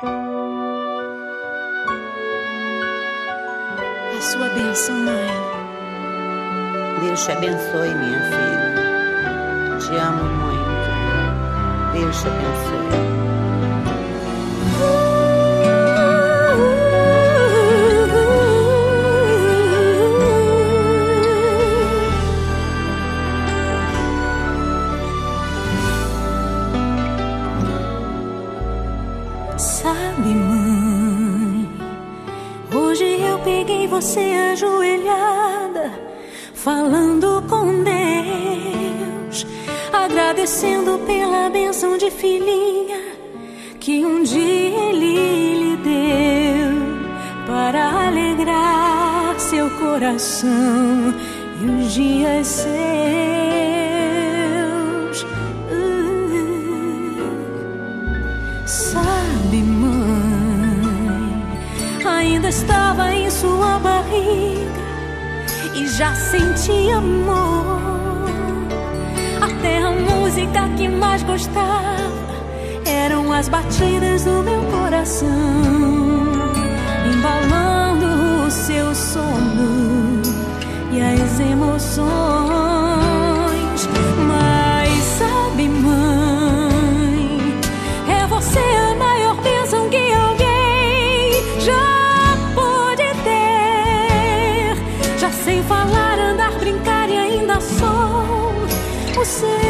A sua bênção, mãe. Deus te abençoe, minha filha. Te amo muito. Deus te abençoe. Sabe, mãe, hoje eu peguei você ajoelhada, falando com Deus, agradecendo pela benção de filhinha que um dia Ele lhe deu para alegrar seu coração e os dias seus. Ainda estava em sua barriga e já sentia amor. Até a música que mais gostava eram as batidas do meu coração, embalando o seu sono e as emoções say